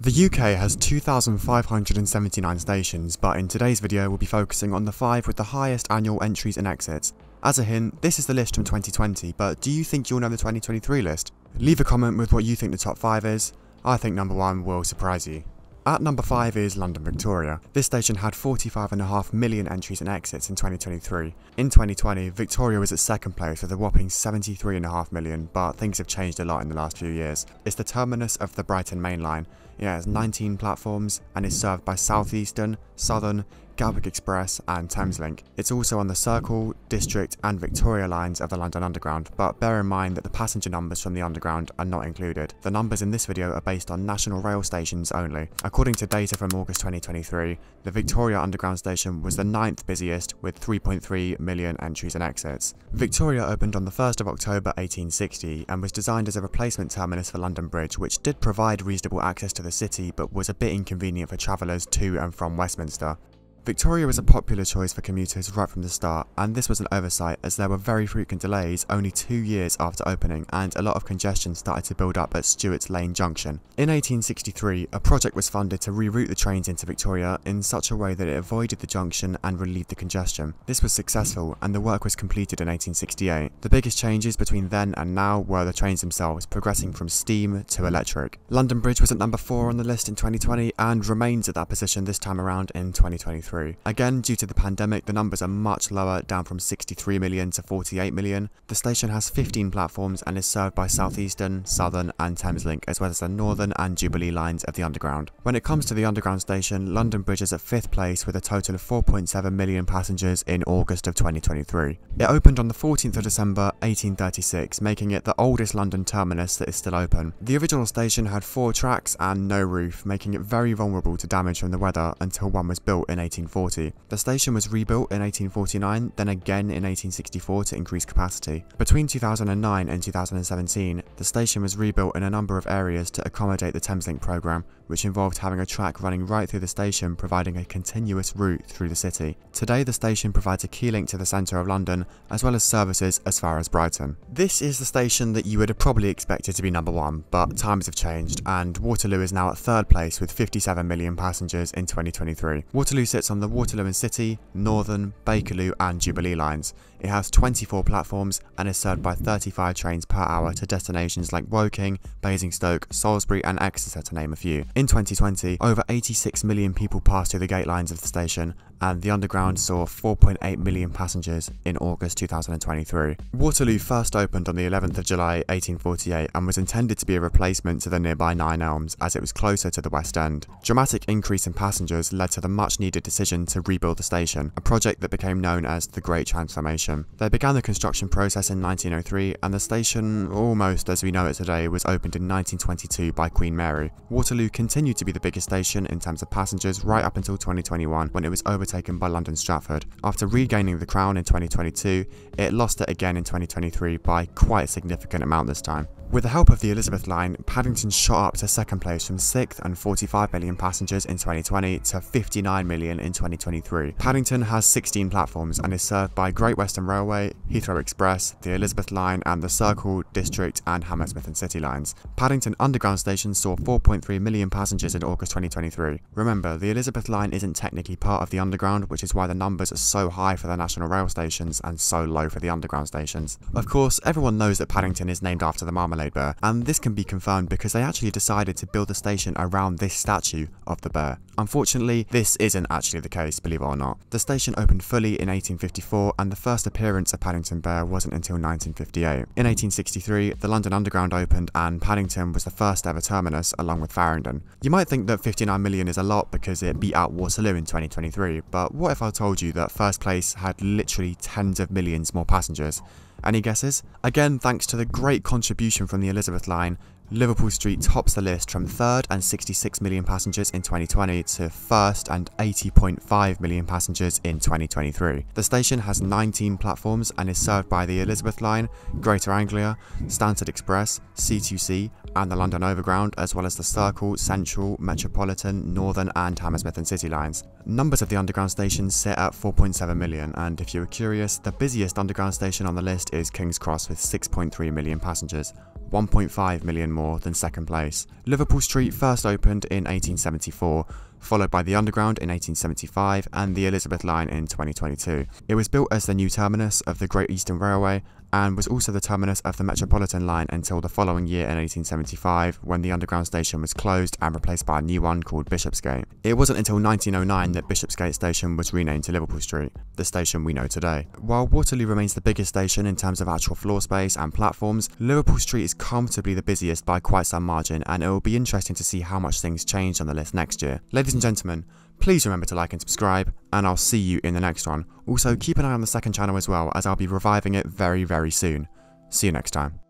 The UK has 2,579 stations, but in today's video we'll be focusing on the 5 with the highest annual entries and exits. As a hint, this is the list from 2020, but do you think you'll know the 2023 list? Leave a comment with what you think the top 5 is. I think number 1 will surprise you. At number 5 is London Victoria. This station had 45.5 million entries and exits in 2023. In 2020, Victoria was at second place with a whopping 73.5 million, but things have changed a lot in the last few years. It's the terminus of the Brighton Main Line. It has 19 platforms and is served by Southeastern, Southern, Gatwick Express and Thameslink. It's also on the Circle, District and Victoria lines of the London Underground, but bear in mind that the passenger numbers from the Underground are not included. The numbers in this video are based on national rail stations only. According to data from August 2023, the Victoria Underground station was the ninth busiest with 3.3 million entries and exits. Victoria opened on the 1st of October 1860 and was designed as a replacement terminus for London Bridge, which did provide reasonable access to the city but was a bit inconvenient for travellers to and from Westminster. Victoria was a popular choice for commuters right from the start, and this was an oversight as there were very frequent delays only two years after opening and a lot of congestion started to build up at Stewart's Lane Junction. In 1863, a project was funded to reroute the trains into Victoria in such a way that it avoided the junction and relieved the congestion. This was successful and the work was completed in 1868. The biggest changes between then and now were the trains themselves progressing from steam to electric. London Bridge was at number 4 on the list in 2020 and remains at that position this time around in 2023. Again, due to the pandemic, the numbers are much lower, down from 63 million to 48 million. The station has 15 platforms and is served by Southeastern, Southern and Thameslink, as well as the Northern and Jubilee lines of the Underground. When it comes to the Underground station, London Bridge is at 5th place with a total of 4.7 million passengers in August of 2023. It opened on the 14th of December 1836, making it the oldest London terminus that is still open. The original station had four tracks and no roof, making it very vulnerable to damage from the weather until one was built in 18 1840. The station was rebuilt in 1849, then again in 1864 to increase capacity. Between 2009 and 2017, the station was rebuilt in a number of areas to accommodate the Thameslink programme, which involved having a track running right through the station providing a continuous route through the city. Today the station provides a key link to the centre of London, as well as services as far as Brighton. This is the station that you would have probably expected to be number one, but times have changed, and Waterloo is now at third place with 57 million passengers in 2023. Waterloo sits on the Waterloo and City, Northern, Bakerloo and Jubilee lines. It has 24 platforms and is served by 35 trains per hour to destinations like Woking, Basingstoke, Salisbury and Exeter to name a few. In 2020, over 86 million people passed through the gate lines of the station and the Underground saw 4.8 million passengers in August 2023. Waterloo first opened on the 11th of July 1848 and was intended to be a replacement to the nearby Nine Elms as it was closer to the West End. Dramatic increase in passengers led to the much needed decision to rebuild the station, a project that became known as the Great Transformation. They began the construction process in 1903 and the station, almost as we know it today, was opened in 1922 by Queen Mary. Waterloo continued to be the biggest station in terms of passengers right up until 2021 when it was overtaken by London Stratford. After regaining the crown in 2022, it lost it again in 2023 by quite a significant amount this time. With the help of the Elizabeth line, Paddington shot up to second place from 6th and 45 million passengers in 2020 to 59 million in 2023. Paddington has 16 platforms and is served by Great Western Railway, Heathrow Express, the Elizabeth line and the Circle, District and Hammersmith and City lines. Paddington Underground Station saw 4.3 million passengers in August 2023. Remember, the Elizabeth line isn't technically part of the Underground, which is why the numbers are so high for the national rail stations and so low for the Underground stations. Of course, everyone knows that Paddington is named after the Marmalade And this can be confirmed because they actually decided to build a station around this statue of the bear. Unfortunately, this isn't actually the case, believe it or not. The station opened fully in 1854, and the first appearance of Paddington Bear wasn't until 1958. In 1863, the London Underground opened, and Paddington was the first ever terminus, along with Farringdon. You might think that 59 million is a lot because it beat out Waterloo in 2023, but what if I told you that first place had literally tens of millions more passengers? Any guesses? Again, thanks to the great contribution from the Elizabeth line, Liverpool Street tops the list from 3rd and 66 million passengers in 2020 to 1st and 80.5 million passengers in 2023. The station has 19 platforms and is served by the Elizabeth line, Greater Anglia, Stansted Express, C2C and the London Overground as well as the Circle, Central, Metropolitan, Northern and Hammersmith and City lines. Numbers of the underground stations sit at 4.7 million and if you were curious, the busiest underground station on the list is King's Cross with 6.3 million passengers. 1.5 million more than second place. Liverpool Street first opened in 1874, followed by the Underground in 1875 and the Elizabeth Line in 2022. It was built as the new terminus of the Great Eastern Railway and was also the terminus of the Metropolitan line until the following year in 1875 when the underground station was closed and replaced by a new one called Bishopsgate. It wasn't until 1909 that Bishopsgate station was renamed to Liverpool Street, the station we know today. While Waterloo remains the biggest station in terms of actual floor space and platforms, Liverpool Street is comfortably the busiest by quite some margin and it will be interesting to see how much things change on the list next year. Ladies and gentlemen, Please remember to like and subscribe, and I'll see you in the next one. Also, keep an eye on the second channel as well, as I'll be reviving it very, very soon. See you next time.